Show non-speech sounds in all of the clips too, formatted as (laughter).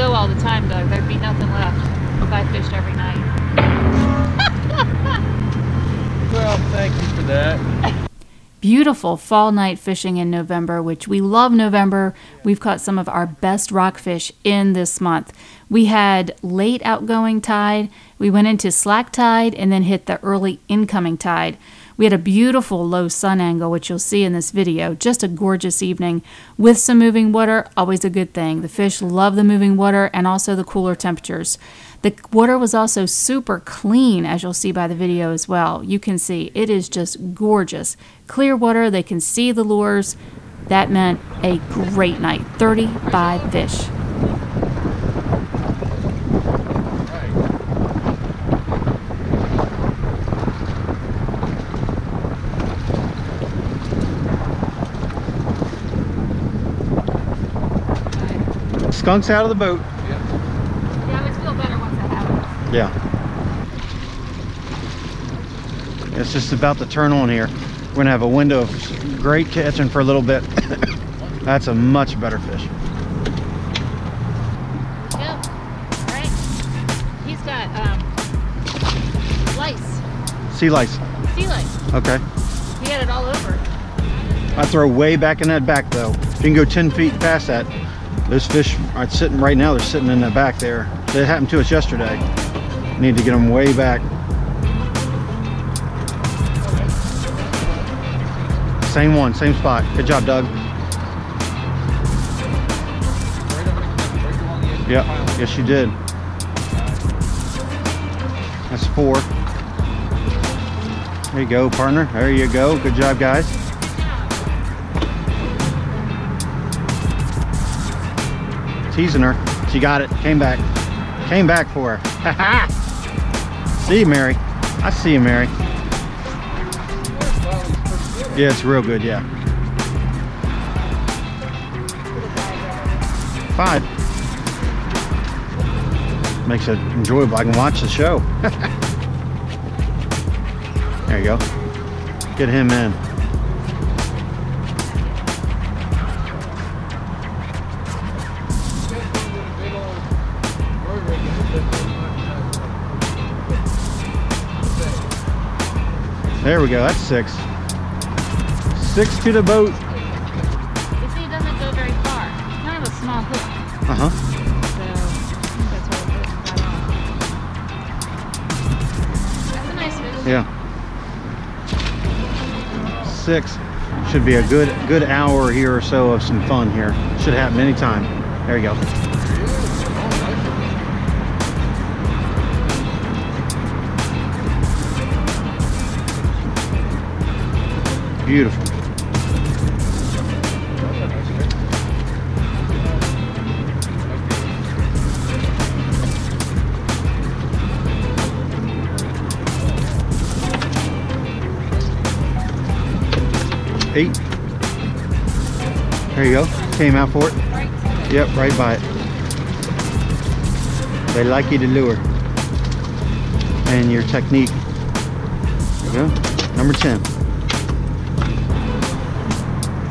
go all the time, Doug. There'd be nothing left if I fished every night. (laughs) Well, thank you for that. beautiful fall night fishing in November, which we love November. We've caught some of our best rockfish in this month. We had late outgoing tide, we went into slack tide, and then hit the early incoming tide. We had a beautiful low sun angle, which you'll see in this video. Just a gorgeous evening with some moving water, always a good thing. The fish love the moving water and also the cooler temperatures. The water was also super clean, as you'll see by the video as well. You can see it is just gorgeous. Clear water, they can see the lures. That meant a great night. 35 fish. Skunks out of the boat. Yeah, I feel better once that happens. Yeah. It's just about to turn on here. We're gonna have a window of great catching for a little bit. (coughs) That's a much better fish. Yep. Right? He's got um lice. Sea lice. Sea lice. Okay. He had it all over. I throw way back in that back though. If you can go 10 feet past that, those fish are sitting right now, they're sitting in the back there. That happened to us yesterday. Need to get them way back. Same one, same spot. Good job, Doug. Yep, yes you did. That's four. There you go, partner. There you go. Good job, guys. Teasing her. She got it. Came back. Came back for her. (laughs) see you, Mary. I see you, Mary. Yeah, it's real good, yeah. Five. Makes it enjoyable. I can watch the show. (laughs) there you go. Get him in. There we go. That's six. Six to the boat. You see, it doesn't go very far. It's kind of a small hook. Uh huh. So that's why it goes right on. That's a nice fish. Yeah. Six. Should be a good good hour here or so of some fun here. Should happen anytime. There you go. Beautiful. Eight. There you go. Came out for it. Yep, right by it. They like you to lure. And your technique. There you go. Number 10.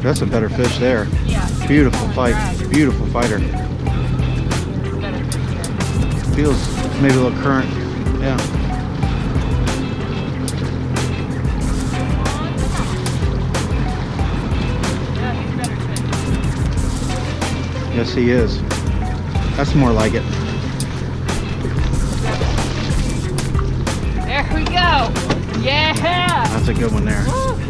That's a better fish there. Yeah. Beautiful fight. Beautiful fighter. It's better fish here. Feels maybe a little current. Yeah. Yeah, he's better fish. Yes, he is. That's more like it. There we go. Yeah. That's a good one there. Woo.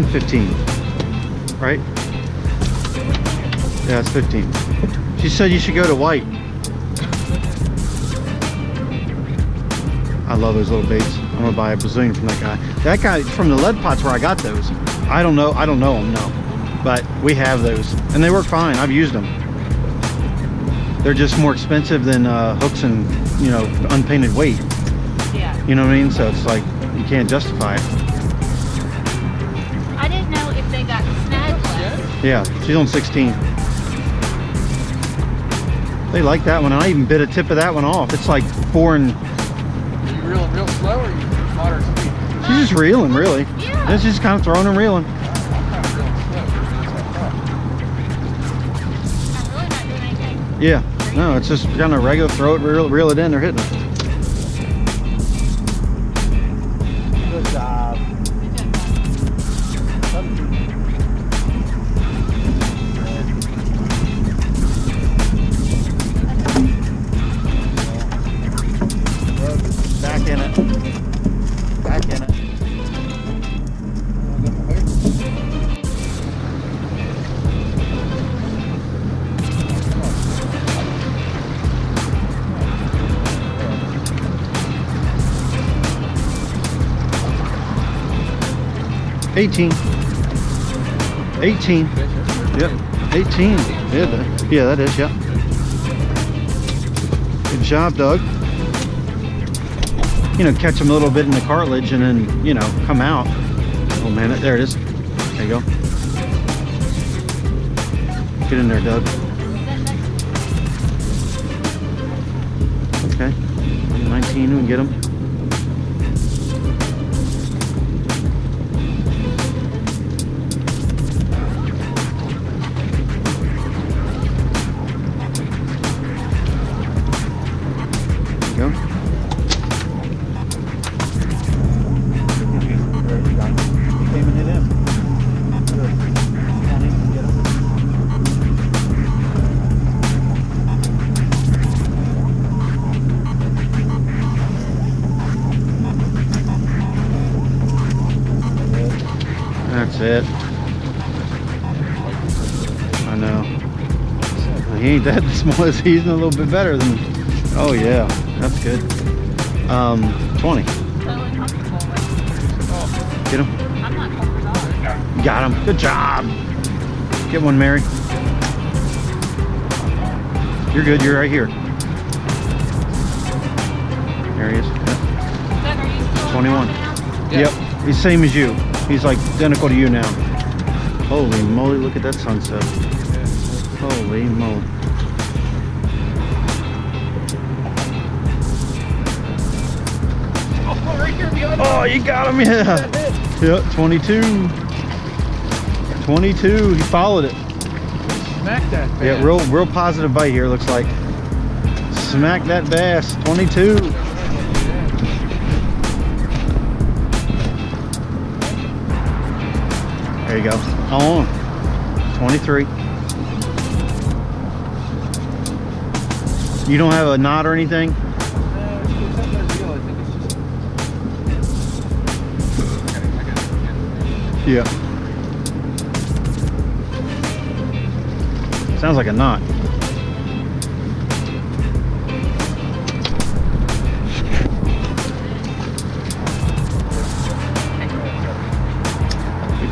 And 15. Right? Yeah, it's 15. She said you should go to white. I love those little baits. I'm gonna buy a bazillion from that guy. That guy from the Lead Pot's where I got those. I don't know. I don't know them. No, but we have those, and they work fine. I've used them. They're just more expensive than uh, hooks and you know unpainted weight. Yeah. You know what I mean? So it's like you can't justify it. Yeah, she's on 16. They like that one. and I even bit a tip of that one off. It's like four and Are you reeling real slow or are you moderate speed? she's just reeling, really. Yeah. It's just kind of throwing and reeling. I'm kind of reeling slow. I'm really not doing anything. Yeah. No, it's just kind of regular. Throw it, reel, reel it in. They're hitting it. 18. 18. Yep. 18. Yeah, that, yeah, that is, yep. Yeah. Good job, Doug. You know, catch them a little bit in the cartilage and then, you know, come out. Oh man, there it is. There you go. Get in there, Doug. Okay. 19, we can get them. That's it. I know. He ain't that (laughs) small. He's a little bit better than. Oh yeah, that's good. Um, 20. Totally comfortable with. Get him. I'm not comfortable. Got him. Good job. Get one, Mary. You're good. You're right here. There he is. Yep. Doug, are you still 21. Yep. He's same as you. He's like identical to you now. Holy moly, look at that sunset. Holy moly. Oh, right here behind Oh, you got him, yeah. Yep, 22. 22. He followed it. Smack that bass. Yeah, real real positive bite here, looks like. Smack that bass. 22. There you go. On. 23. You don't have a knot or anything? Yeah. Sounds like a knot.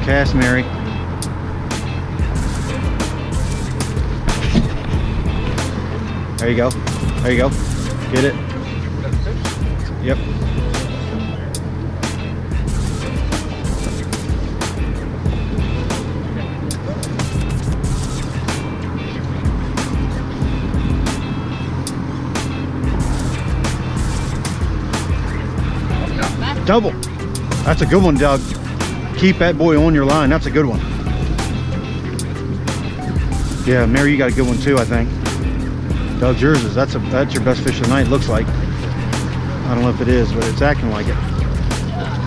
Cast, Mary. There you go. There you go. Get it. Yep. Double. That's a good one, Doug. Keep that boy on your line. That's a good one. Yeah, Mary, you got a good one too, I think. Doug's yours is. That's a that's your best fish of the night. Looks like. I don't know if it is, but it's acting like it.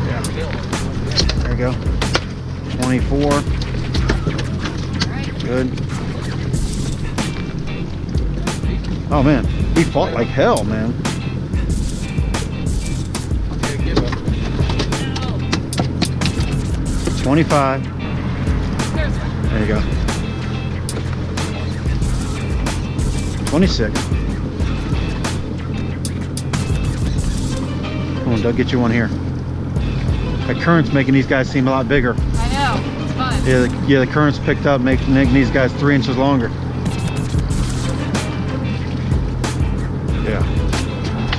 Yeah. There you go. 24. Good. Oh man, he fought like hell, man. 25. There you go. 26. Come on, Doug, get you one here. That current's making these guys seem a lot bigger. I know. It's fun. Yeah, the, yeah, the current's picked up, making, making these guys three inches longer. Yeah.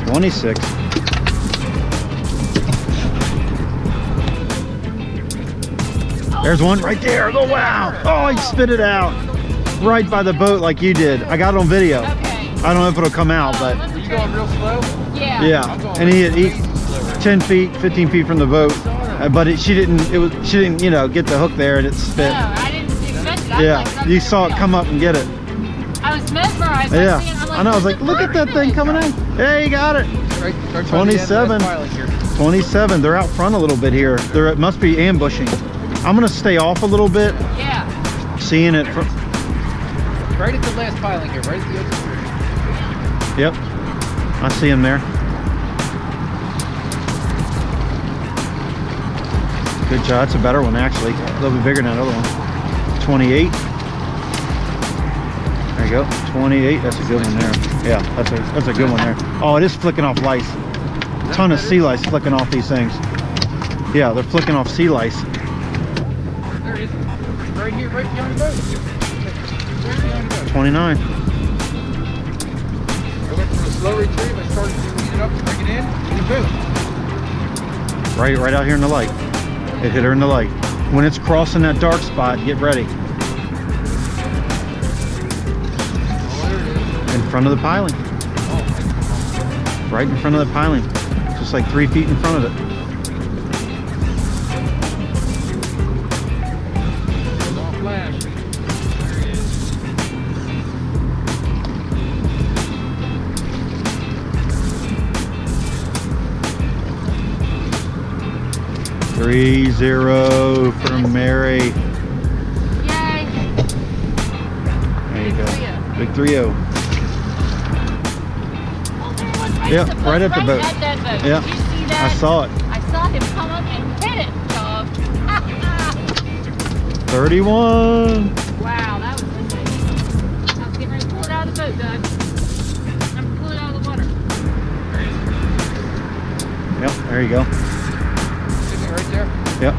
26. There's one right there. Oh, wow. Oh, he spit it out. Right by the boat like you did. I got it on video. Okay. I don't know if it'll come out, but Are you going real slow? Yeah. yeah. And he, he 10 feet, 15 feet from the boat. Uh, But it, she didn't, it was, she didn't, you know, get the hook there and it No, spit. I didn't expect it. Yeah, like, you saw it come up and get it. I was mesmerized. Yeah, I, was seeing, I'm like, I know. I was like, look at that thing coming in. Hey, you got it. Right, right by the end of that 27. 27. They're out front a little bit here. They're it must be ambushing. I'm gonna stay off a little bit, Yeah. seeing it from. Right at the last piling here, right at the edge. Yep, I see him there. Good job. That's a better one actually. A little bit bigger than that other one. 28. There you go. 28. That's a good one there. Yeah, that's a that's a good one there. Oh, it is flicking off lice. A ton of sea lice flicking off these things. Yeah, they're flicking off sea lice. There it is. Right here, right behind the boat. Right behind the boat. 29. I went for a slow retrieve. I started to lead it up to bring it in. And boom. Right, right out here in the light. It hit her in the light. When it's crossing that dark spot, get ready. Oh, there it is. In front of the piling. Oh, Right in front of the piling. Just like three feet in front of it. Three zero for Mary. Yay. There you Big go. Big three oh. Oh, was right Yep, at the boat, right at the right boat. At boat. Yeah, see I saw it. I saw him come up and hit it, dog. (laughs) 31. wow, that was amazing. I was getting ready to pull it out of the boat, Doug. I'm gonna pull it out of the water. Yep, there you go. Yep.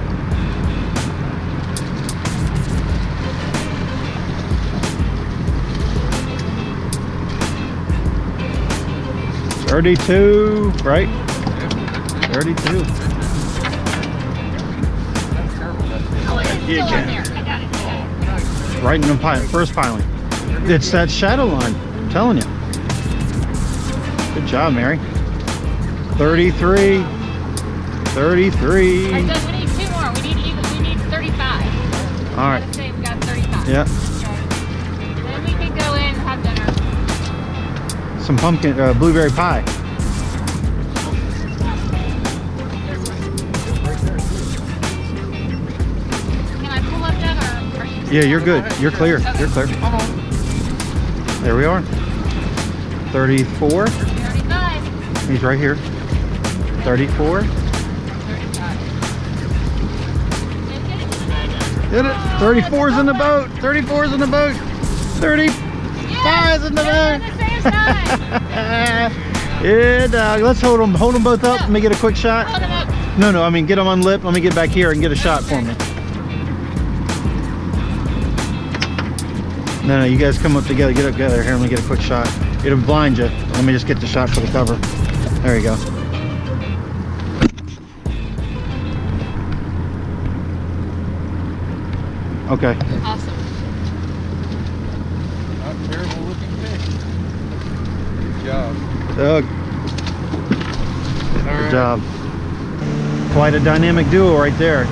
Thirty-two, right? Thirty-two. On. Right in the pile, first piling. It's that shadow line. I'm telling you. Good job, Mary. 33. 33. All right. Say we got 35. Yeah. Then we can go in and have dinner. Some pumpkin, uh, blueberry pie. Can I pull up that or? Yeah, you're good. You're clear. You're clear. There we are. 34. 35. He's right here. 34. Did it. 34's in the boat. 34's in the boat. 35's Yes, in the boat. the same side. (laughs) yeah, dog. Let's hold them. Hold them both up. Let me get a quick shot. Hold 'em up. No, no. I mean, get them on lip. Let me get back here and get a shot for me. No, no. You guys come up together. Get up together. Here, let me get a quick shot. It'll blind you. Let me just get the shot for the cover. There you go. Okay. Awesome. Not terrible looking fish. Good job. Doug, All good right. job. Quite a dynamic duo right there.